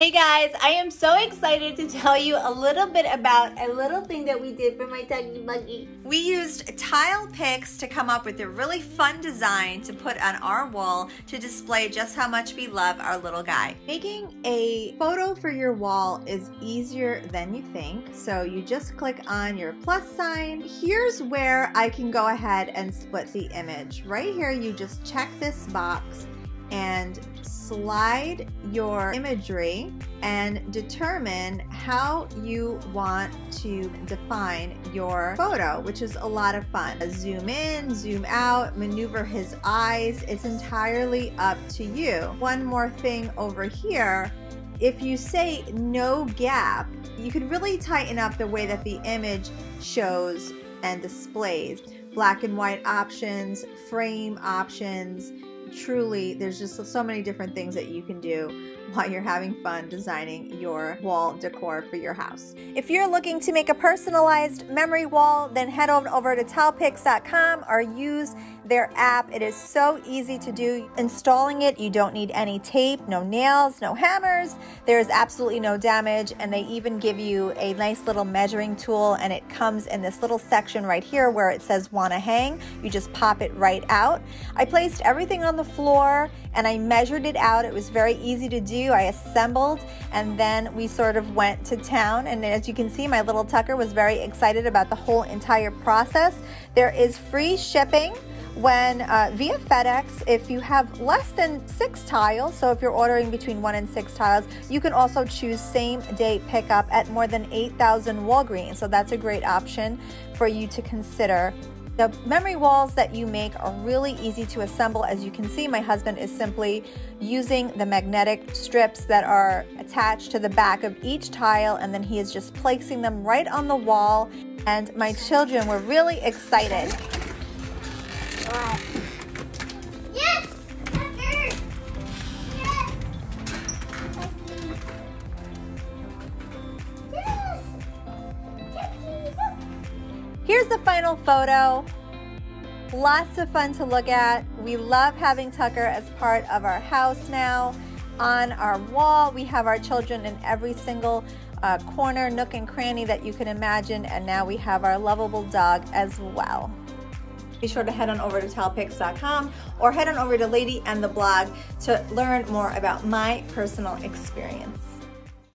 Hey guys, I am so excited to tell you a little bit about a little thing that we did for my Tuggy Buggy. We used TilePix to come up with a really fun design to put on our wall to display just how much we love our little guy. Making a photo for your wall is easier than you think. So you just click on your plus sign. Here's where I can go ahead and split the image. Right here, you just check this box and slide your imagery and determine how you want to define your photo, which is a lot of fun. Zoom in, zoom out, maneuver his eyes. It's entirely up to you. One more thing over here. If you say no gap, you can really tighten up the way that the image shows and displays. Black and white options, frame options, truly there's just so many different things that you can do while you're having fun designing your wall decor for your house. If you're looking to make a personalized memory wall, then head on over to tilepix.com or use their app. It is so easy to do. Installing it, you don't need any tape, no nails, no hammers. There is absolutely no damage, and they even give you a nice little measuring tool, and it comes in this little section right here where it says wanna hang. You just pop it right out. I placed everything on the floor and I measured it out. It was very easy to do. I assembled and then we sort of went to town. And as you can see, my little Tucker was very excited about the whole entire process. There is free shipping when uh, via FedEx, if you have less than six tiles, so if you're ordering between one and six tiles, you can also choose same day pickup at more than 8,000 Walgreens. So that's a great option for you to consider. The memory walls that you make are really easy to assemble. As you can see, my husband is simply using the magnetic strips that are attached to the back of each tile and then he is just placing them right on the wall. And my children were really excited. Here's the final photo. Lots of fun to look at. We love having Tucker as part of our house now. On our wall, we have our children in every single uh, corner, nook, and cranny that you can imagine. And now we have our lovable dog as well. Be sure to head on over to tilepix.com or head on over to Lady and the blog to learn more about my personal experience.